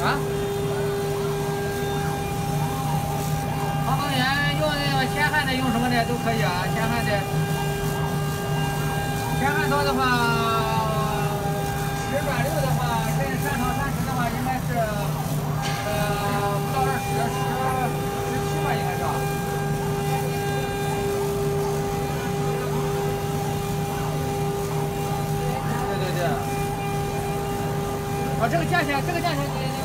啊？消防员用那个铅焊的，用什么的都可以啊，铅焊的。铅焊刀的话，十转六的话，跟三长三十的话，应该是呃不到二十，十十七吧，应该是？对对对。啊，这个价钱，这个价钱你。